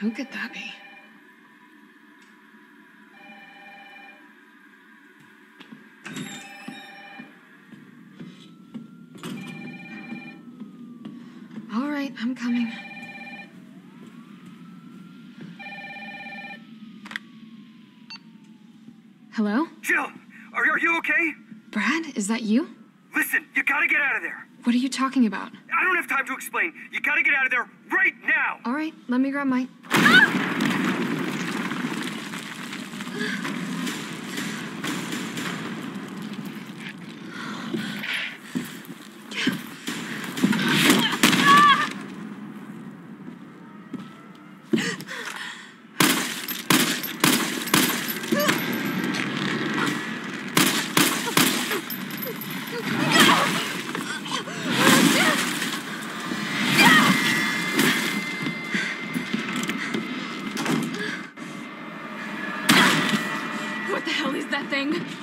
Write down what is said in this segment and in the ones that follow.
Who could that be? All right, I'm coming. Hello? Jill, are, are you okay? Brad, is that you? Listen, you gotta get out of there. What are you talking about? I don't have time to explain. You gotta get out of there right now. All right, let me grab my. What the hell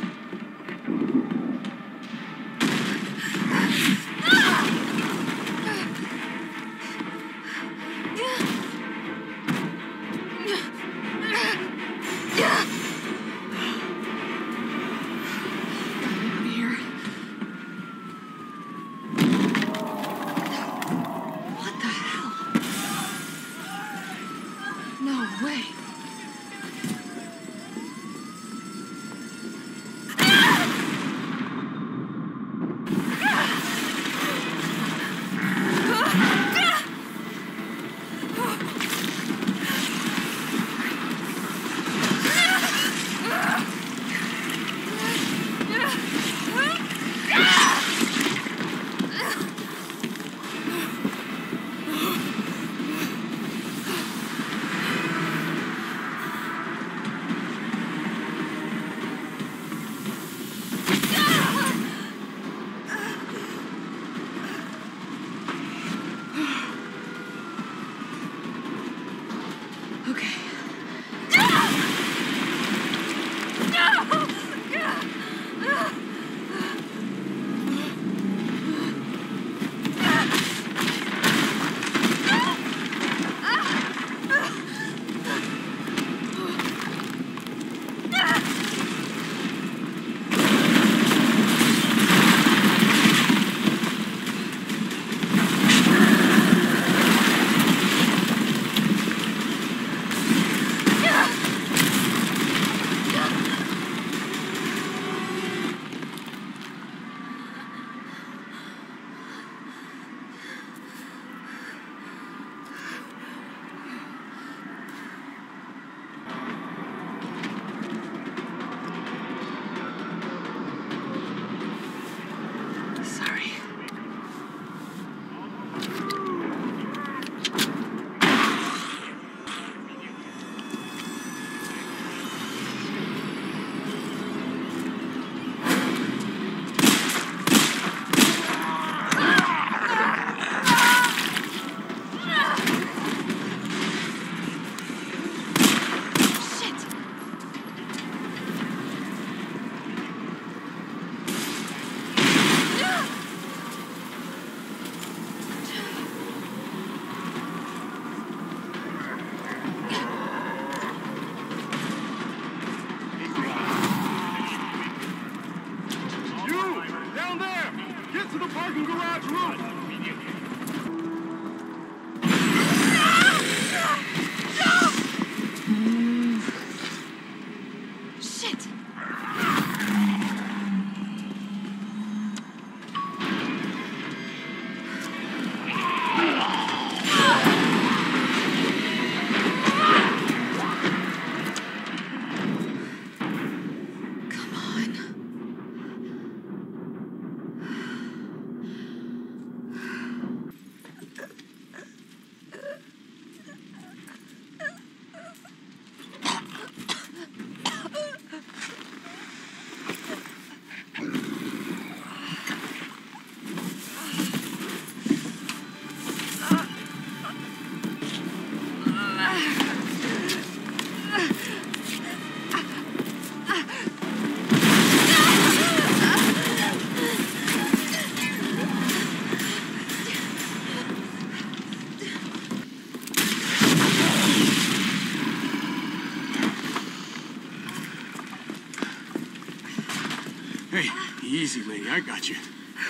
I got you.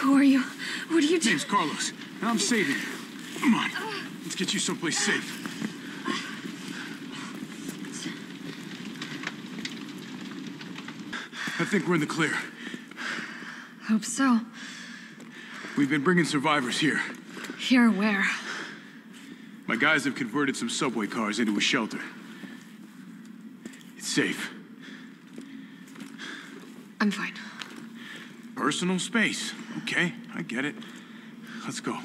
Who are you? What are you doing? Name's Carlos, and I'm saving you. Come on. Let's get you someplace safe. I think we're in the clear. Hope so. We've been bringing survivors here. Here where? My guys have converted some subway cars into a shelter. It's safe. I'm fine. Personal space. Okay, I get it. Let's go.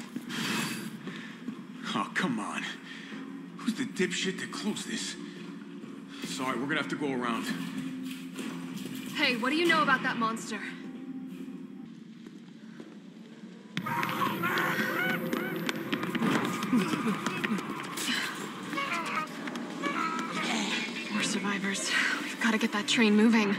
Oh, come on. Who's the dipshit that closed this? Sorry, we're gonna have to go around. Hey, what do you know about that monster? More survivors. We've got to get that train moving.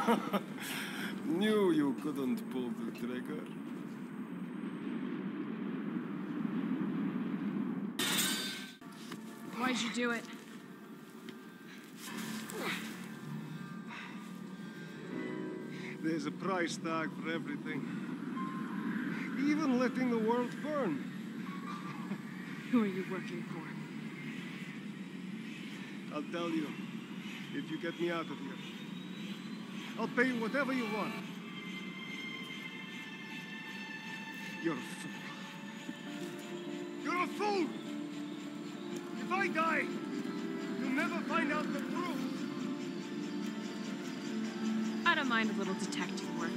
Knew you couldn't pull the trigger. Why'd you do it? There's a price tag for everything. Even letting the world burn. Who are you working for? I'll tell you, if you get me out of here. I'll pay you whatever you want. You're a fool. You're a fool! If I die, you'll never find out the truth. I don't mind a little detective work.